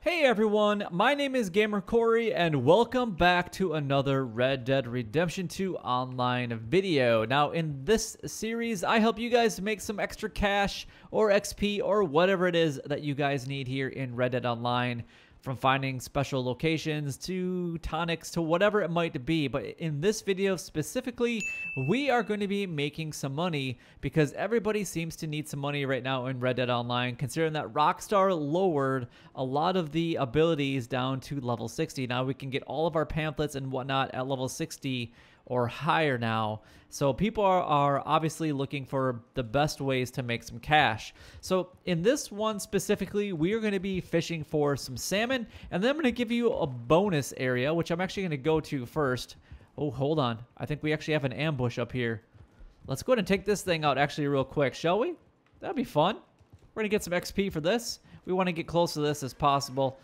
Hey everyone, my name is Gamer Cory and welcome back to another Red Dead Redemption 2 online video. Now in this series, I help you guys make some extra cash or XP or whatever it is that you guys need here in Red Dead Online from finding special locations to tonics to whatever it might be. But in this video specifically, we are going to be making some money because everybody seems to need some money right now in Red Dead Online, considering that Rockstar lowered a lot of the abilities down to level 60. Now we can get all of our pamphlets and whatnot at level 60 or higher now. So people are, are obviously looking for the best ways to make some cash. So in this one specifically, we are going to be fishing for some salmon, and then I'm going to give you a bonus area, which I'm actually going to go to first. Oh, hold on. I think we actually have an ambush up here. Let's go ahead and take this thing out actually real quick, shall we? That'd be fun. We're going to get some XP for this. We want to get close to this as possible.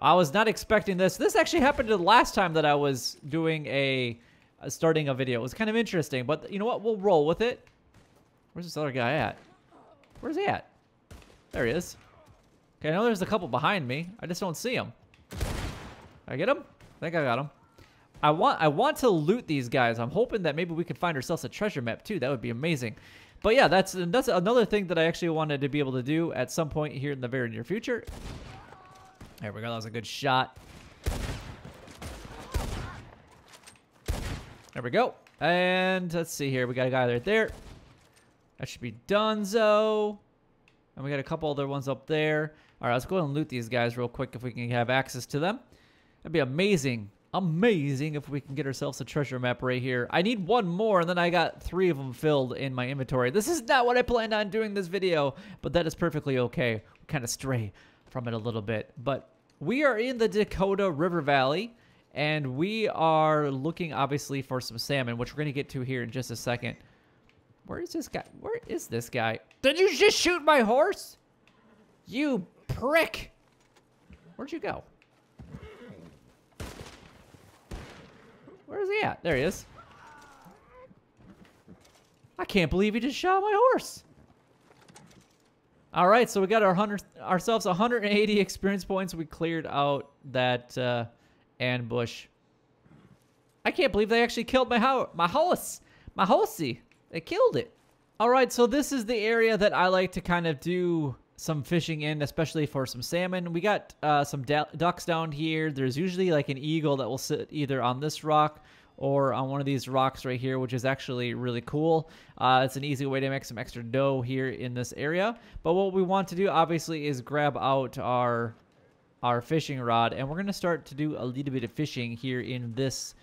I was not expecting this. This actually happened the last time that I was doing a starting a video. It was kind of interesting, but you know what? We'll roll with it. Where's this other guy at? Where's he at? There he is. Okay, I know there's a couple behind me. I just don't see him. I get him? I think I got him. I want I want to loot these guys. I'm hoping that maybe we can find ourselves a treasure map too. That would be amazing. But yeah, that's that's another thing that I actually wanted to be able to do at some point here in the very near future. There we go. That was a good shot. There we go. And let's see here. We got a guy right there. That should be Dunzo. And we got a couple other ones up there. All right, let's go ahead and loot these guys real quick if we can have access to them. That'd be amazing. Amazing if we can get ourselves a treasure map right here. I need one more, and then I got three of them filled in my inventory. This is not what I planned on doing this video, but that is perfectly okay. Kind of stray from it a little bit. But we are in the Dakota River Valley. And we are looking, obviously, for some salmon, which we're going to get to here in just a second. Where is this guy? Where is this guy? Did you just shoot my horse? You prick. Where'd you go? Where is he at? There he is. I can't believe he just shot my horse. All right, so we got our hundred, ourselves 180 experience points. We cleared out that... Uh, ambush. I can't believe they actually killed my ho my horse. My horsey. They killed it. All right, so this is the area that I like to kind of do some fishing in, especially for some salmon. We got uh, some ducks down here. There's usually like an eagle that will sit either on this rock or on one of these rocks right here, which is actually really cool. Uh, it's an easy way to make some extra dough here in this area. But what we want to do, obviously, is grab out our our fishing rod and we're going to start to do a little bit of fishing here in this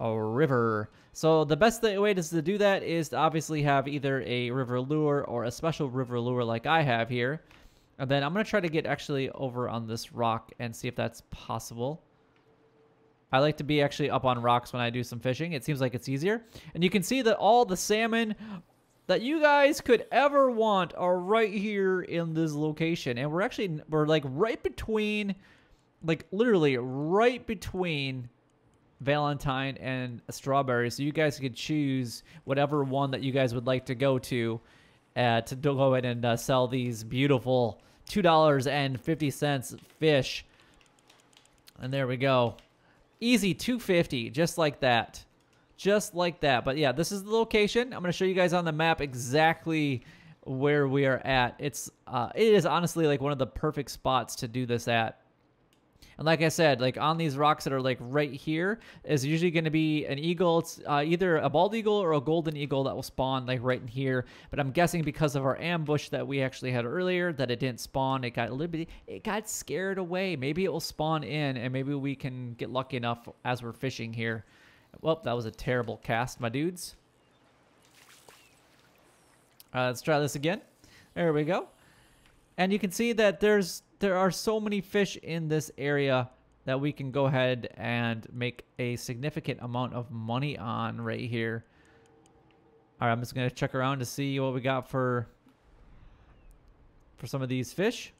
uh, river. So the best way to do that is to obviously have either a river lure or a special river lure like I have here. And then I'm going to try to get actually over on this rock and see if that's possible. I like to be actually up on rocks when I do some fishing. It seems like it's easier. And you can see that all the salmon that you guys could ever want are right here in this location. And we're actually, we're like right between, like literally right between Valentine and Strawberry. So you guys could choose whatever one that you guys would like to go to uh, to go ahead and uh, sell these beautiful $2.50 fish. And there we go. Easy 250 just like that just like that. But yeah, this is the location. I'm going to show you guys on the map exactly where we are at. It's uh, it is honestly like one of the perfect spots to do this at. And like I said, like on these rocks that are like right here is usually going to be an eagle. It's uh, either a bald eagle or a golden eagle that will spawn like right in here. But I'm guessing because of our ambush that we actually had earlier that it didn't spawn. It got a little bit, it got scared away. Maybe it will spawn in and maybe we can get lucky enough as we're fishing here well, that was a terrible cast, my dudes. Uh, let's try this again. There we go. And you can see that there's there are so many fish in this area that we can go ahead and make a significant amount of money on right here. All right, I'm just going to check around to see what we got for for some of these fish.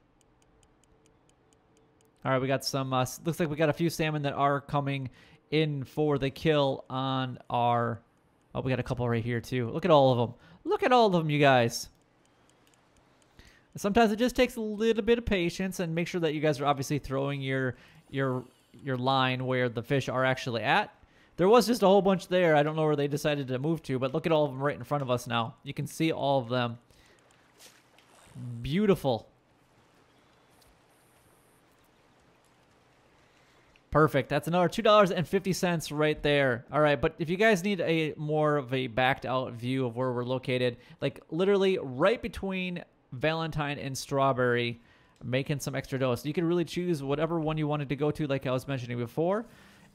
All right, we got some, uh, looks like we got a few salmon that are coming in for the kill on our... Oh, we got a couple right here too. Look at all of them. Look at all of them, you guys. Sometimes it just takes a little bit of patience and make sure that you guys are obviously throwing your your your line where the fish are actually at. There was just a whole bunch there. I don't know where they decided to move to, but look at all of them right in front of us now. You can see all of them. Beautiful. Perfect. That's another $2.50 right there. All right, but if you guys need a more of a backed out view of where we're located, like literally right between Valentine and Strawberry, making some extra dough. So you can really choose whatever one you wanted to go to, like I was mentioning before.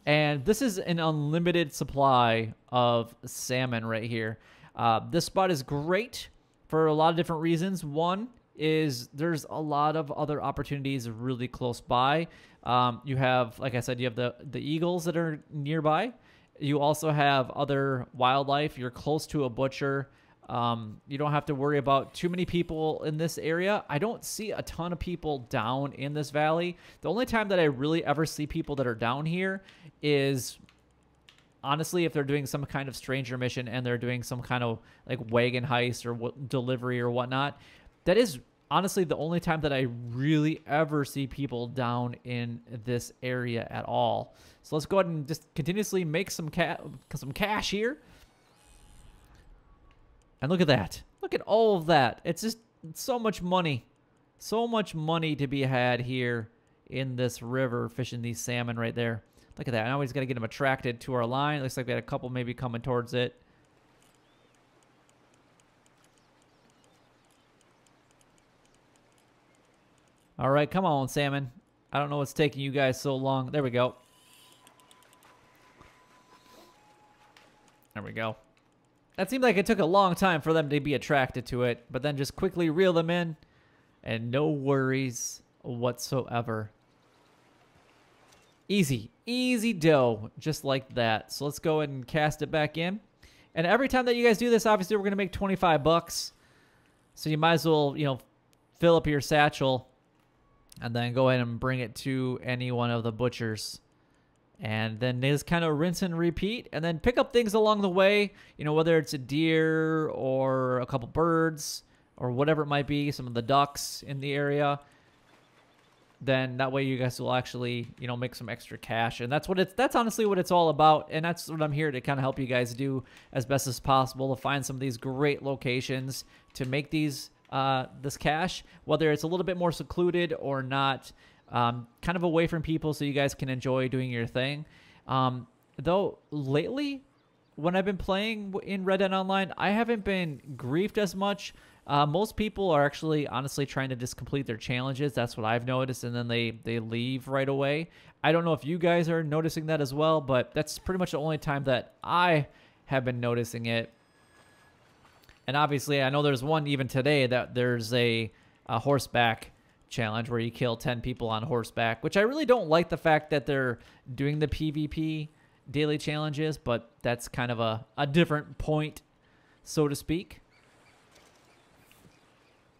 And this is an unlimited supply of salmon right here. Uh, this spot is great for a lot of different reasons. One is there's a lot of other opportunities really close by. Um, you have, like I said, you have the the eagles that are nearby. You also have other wildlife. You're close to a butcher. Um, you don't have to worry about too many people in this area. I don't see a ton of people down in this valley. The only time that I really ever see people that are down here is honestly if they're doing some kind of stranger mission and they're doing some kind of like wagon heist or w- delivery or whatnot. That is honestly the only time that I really ever see people down in this area at all. So let's go ahead and just continuously make some ca- some cash here. And look at that. Look at all of that. It's just so much money. So much money to be had here in this river fishing these salmon right there. Look at that. Now we just got to get them attracted to our line. Looks like we had a couple maybe coming towards it. All right, come on, salmon. I don't know what's taking you guys so long. There we go. There we go. That seemed like it took a long time for them to be attracted to it, but then just quickly reel them in and no worries whatsoever. Easy, easy dough, just like that. So let's go ahead and cast it back in. And every time that you guys do this, obviously we're going to make 25 bucks. So you might as well, you know, fill up your satchel and then go ahead and bring it to any one of the butchers. And then just kind of rinse and repeat and then pick up things along the way you know whether it's a deer or a couple birds or whatever it might be some of the ducks in the area. Then that way you guys will actually you know make some extra cash. And that's what it's that's honestly what it's all about and that's what i'm here to kind of help you guys do as best as possible to find some of these great locations to make these uh, this cash, whether it's a little bit more secluded or not um, kind of away from people so you guys can enjoy doing your thing. Um, though lately, when I've been playing in Red Dead Online, I haven't been griefed as much. Uh, most people are actually honestly trying to just complete their challenges. That's what I've noticed, and then they they leave right away. I don't know if you guys are noticing that as well, but that's pretty much the only time that I have been noticing it. And obviously, I know there's one even today that there's a, a horseback challenge where you kill 10 people on horseback, which I really don't like the fact that they're doing the PvP daily challenges, but that's kind of a, a different point, so to speak.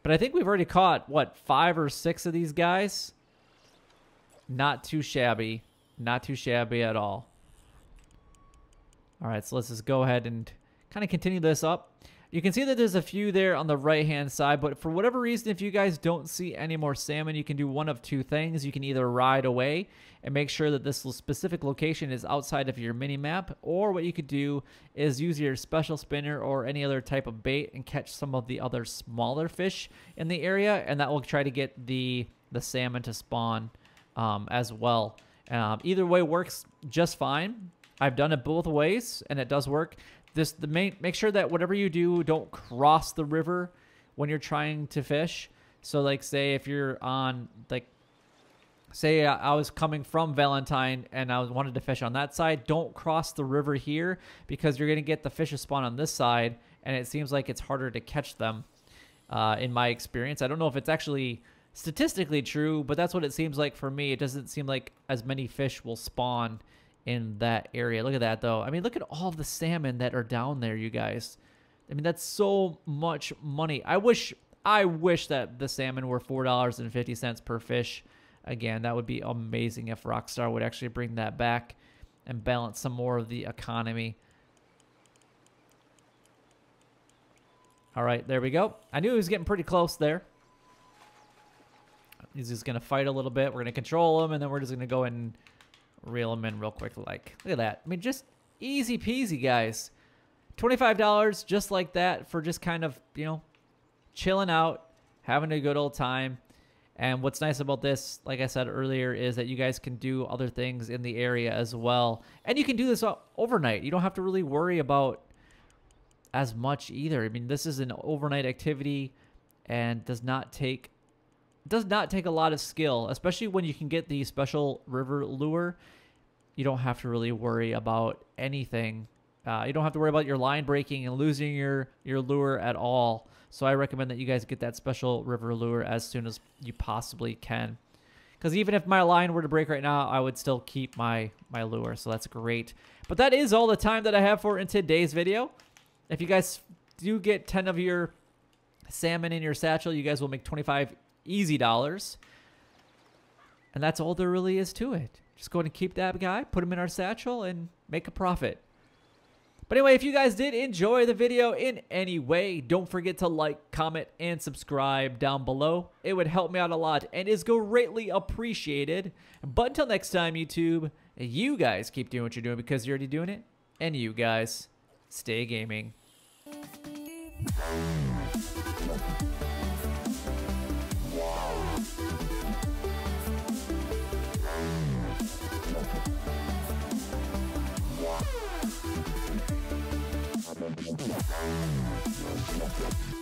But I think we've already caught, what, five or six of these guys? Not too shabby. Not too shabby at all. All right, so let's just go ahead and kind of continue this up. You can see that there's a few there on the right hand side, but for whatever reason, if you guys don't see any more salmon, you can do one of two things. You can either ride away and make sure that this specific location is outside of your mini map, or what you could do is use your special spinner or any other type of bait and catch some of the other smaller fish in the area, and that will try to get the the salmon to spawn um, as well. Um, either way works just fine. I've done it both ways, and it does work this the main make sure that whatever you do don't cross the river when you're trying to fish so like say if you're on like say I was coming from Valentine and I wanted to fish on that side, don't cross the river here because you're going to get the fish to spawn on this side and it seems like it's harder to catch them uh, in my experience. I don't know if it's actually statistically true, but that's what it seems like for me. It doesn't seem like as many fish will spawn in that area. Look at that, though. I mean, look at all the salmon that are down there, you guys. I mean, that's so much money. I wish, I wish that the salmon were four dollars and fifty cents per fish. Again, that would be amazing if Rockstar would actually bring that back and balance some more of the economy. All right, there we go. I knew he was getting pretty close there. He's just going to fight a little bit. We're going to control him, and then we're just going to go and reel him in real quick. Like, look at that. I mean, just easy peasy, guys. $25 just like that for just kind of, you know, chilling out, having a good old time. And what's nice about this, like I said earlier, is that you guys can do other things in the area as well. And you can do this overnight. You don't have to really worry about as much either. I mean, this is an overnight activity and does not take does not take a lot of skill, especially when you can get the special river lure. You don't have to really worry about anything. Uh, you don't have to worry about your line breaking and losing your your lure at all. So I recommend that you guys get that special river lure as soon as you possibly can. Because even if my line were to break right now, I would still keep my, my lure. So that's great. But that is all the time that I have for in today's video. If you guys do get 10 of your salmon in your satchel, you guys will make 25 easy dollars. And that's all there really is to it. Just go ahead and keep that guy, put him in our satchel, and make a profit. But anyway, if you guys did enjoy the video in any way, don't forget to like, comment, and subscribe down below. It would help me out a lot and is greatly appreciated. But until next time, YouTube, you guys keep doing what you're doing because you're already doing it. And you guys, stay gaming. よくわかった。